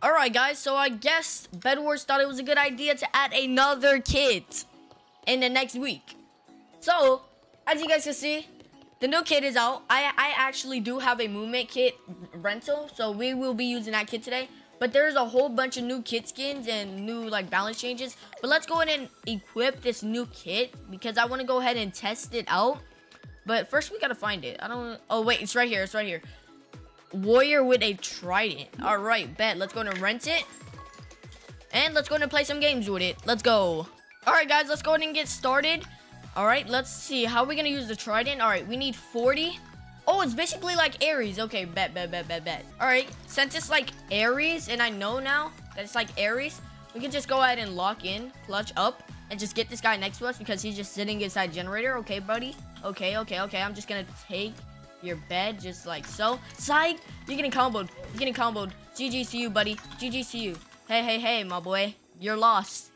Alright guys, so I guess Bed Wars thought it was a good idea to add another kit in the next week. So, as you guys can see, the new kit is out. I, I actually do have a movement kit rental, so we will be using that kit today. But there's a whole bunch of new kit skins and new like balance changes. But let's go ahead and equip this new kit because I want to go ahead and test it out. But first we gotta find it. I don't. Oh wait, it's right here. It's right here. Warrior with a trident. All right, bet. Let's go and rent it. And let's go and play some games with it. Let's go. All right, guys. Let's go ahead and get started. All right, let's see. How are we gonna use the trident? All right, we need 40. Oh, it's basically like Ares. Okay, bet, bet, bet, bet, bet. All right, since it's like Ares, and I know now that it's like Ares, we can just go ahead and lock in, clutch up, and just get this guy next to us because he's just sitting inside generator. Okay, buddy. Okay, okay, okay. I'm just gonna take your bed just like so. Psych! You're getting comboed. You're getting comboed. GG to you, buddy. GG to you. Hey, hey, hey, my boy. You're lost.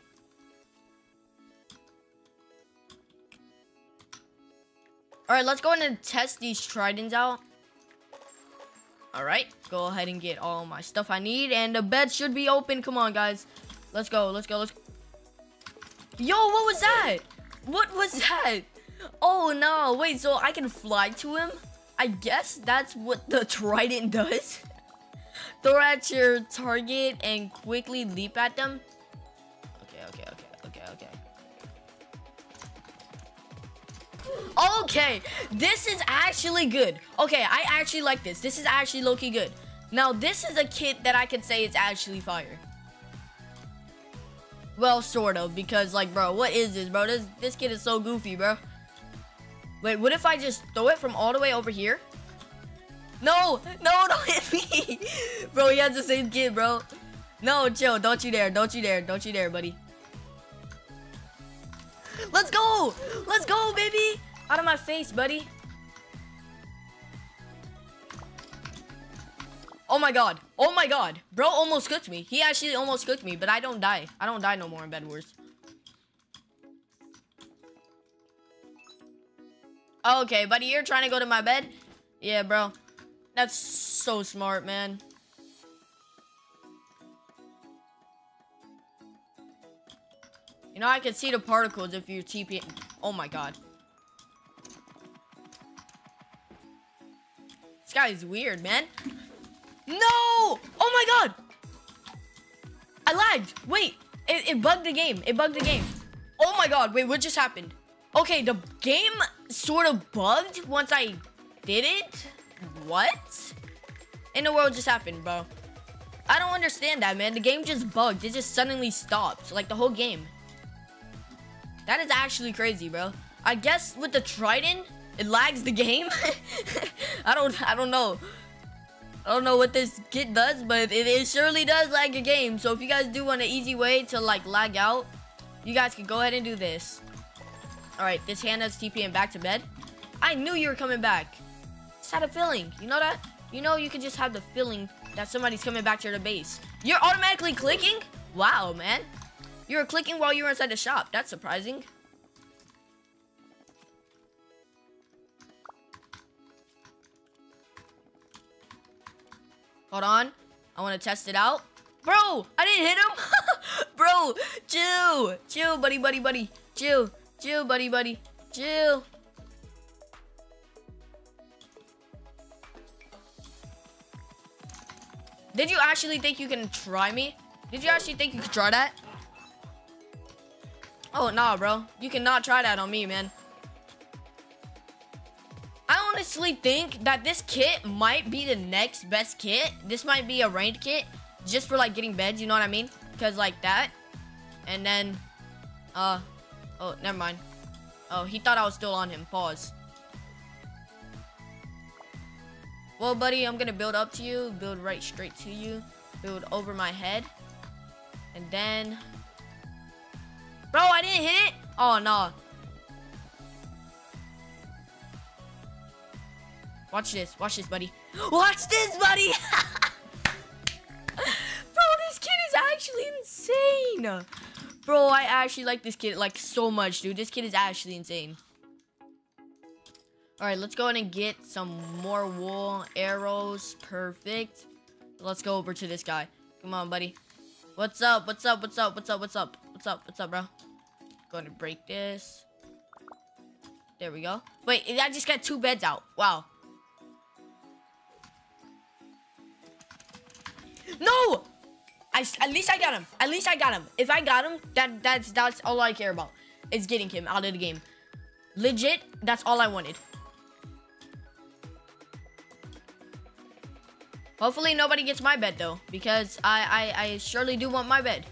Alright, let's go ahead and test these tridents out. Alright, go ahead and get all my stuff I need. And the bed should be open. Come on, guys. Let's go, let's go, let's go. Yo, what was that? What was that? Oh, no. Wait, so I can fly to him? I guess that's what the trident does. Throw at your target and quickly leap at them. Okay, okay, okay, okay, okay. Okay, this is actually good. Okay, I actually like this. This is actually low-key good. Now, this is a kit that I could say is actually fire. Well, sort of, because, like, bro, what is this, bro? This, this kid is so goofy, bro. Wait, what if I just throw it from all the way over here? No, no, don't hit me. bro, he has the same kid, bro. No, chill. Don't you dare. Don't you dare. Don't you dare, buddy. Let's go. Let's go, baby. Out of my face, buddy. Oh my god. Oh my god. Bro almost cooked me. He actually almost cooked me, but I don't die. I don't die no more in Bed Wars. Okay, buddy, you're trying to go to my bed? Yeah, bro. That's so smart, man. You know, I can see the particles if you TP. Oh my god. This guy is weird, man. No! Oh my god! I lagged. Wait, it, it bugged the game. It bugged the game. Oh my god, wait, what just happened? Okay, the game sort of bugged once I did it. What? In the world just happened, bro? I don't understand that, man. The game just bugged. It just suddenly stopped. Like, the whole game. That is actually crazy, bro. I guess with the Trident, it lags the game. I don't, I don't know. I don't know what this kit does, but it, it surely does lag your game. So if you guys do want an easy way to, like, lag out, you guys can go ahead and do this. Alright, this hand has TP and back to bed. I knew you were coming back. Just had a feeling. You know that? You know you can just have the feeling that somebody's coming back to the base. You're automatically clicking? Wow, man. You were clicking while you were inside the shop. That's surprising. Hold on. I want to test it out. Bro, I didn't hit him. Bro, chill. Chill, buddy, buddy, buddy. Chill. Chill, buddy, buddy. Chill. Did you actually think you can try me? Did you actually think you could try that? Oh, nah, bro. You cannot try that on me, man. I honestly think that this kit might be the next best kit. This might be a ranked kit just for, like, getting beds, you know what I mean? Because, like, that. And then, uh, oh, never mind. Oh, he thought I was still on him. Pause. Well, buddy, I'm gonna build up to you, build right straight to you, build over my head, and then... Bro, I didn't hit it? Oh, no. Watch this. Watch this, buddy. Watch this, buddy! Bro, this kid is actually insane! Bro, I actually like this kid, like, so much, dude. This kid is actually insane. All right, let's go ahead and get some more wool arrows. Perfect. Let's go over to this guy. Come on, buddy. What's up? What's up? What's up? What's up? What's up? What's up? What's up, bro? Going to break this. There we go. Wait, I just got two beds out. Wow. No! I, at least I got him. At least I got him. If I got him, that that's that's all I care about. Is getting him out of the game. Legit, that's all I wanted. Hopefully nobody gets my bed though, because I, I, I surely do want my bed.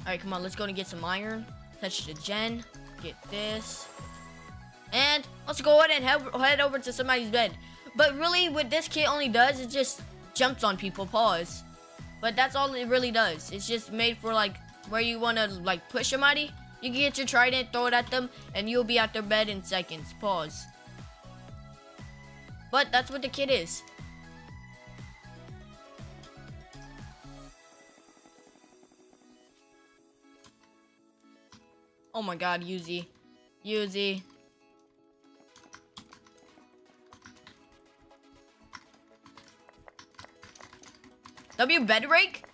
Alright, come on, let's go and get some iron. Touch the gen. Get this. And let's go ahead and head, head over to somebody's bed. But really, what this kit only does is just jumps on people, pause. But that's all it really does. It's just made for like where you want to like push somebody. You can get your trident, throw it at them, and you'll be at their bed in seconds. Pause. But that's what the kit is. Oh my god, Yuzi. Yuzi. W bed break?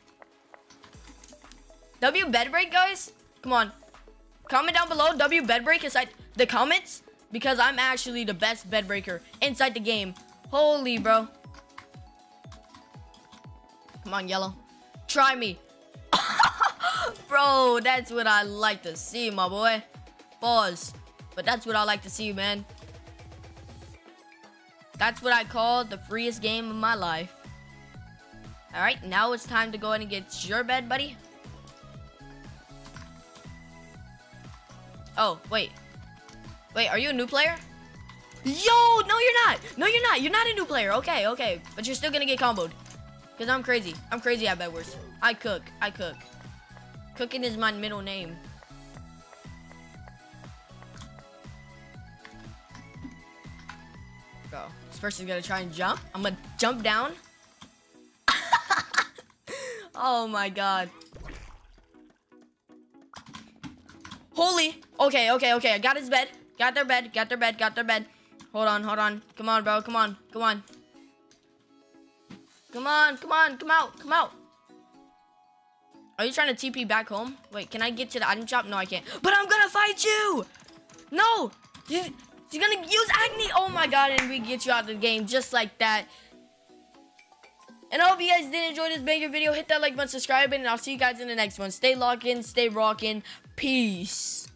W bed break, guys? Come on. Comment down below W bed break inside the comments because I'm actually the best bed breaker inside the game. Holy, bro. Come on, yellow. Try me. bro, that's what I like to see, my boy. Pause. But that's what I like to see, man. That's what I call the freest game of my life. Alright, now it's time to go in and get your bed, buddy. Oh, wait. Wait, are you a new player? Yo, no you're not. No you're not. You're not a new player. Okay, okay. But you're still gonna get comboed. Because I'm crazy. I'm crazy at Bed Wars. I cook. I cook. Cooking is my middle name. Go. This person's gonna try and jump. I'm gonna jump down. Oh my god. Holy. Okay, okay, okay. I got his bed. Got their bed. Got their bed. Got their bed. Hold on, hold on. Come on, bro. Come on. Come on. Come on, come on. Come out. Come out. Are you trying to TP back home? Wait, can I get to the item shop? No, I can't. But I'm gonna fight you! No! you're gonna use Agni! Oh my god, and we get you out of the game just like that. And I hope you guys did enjoy this banger video. Hit that like button, subscribe, and I'll see you guys in the next one. Stay locked in, stay rocking. Peace.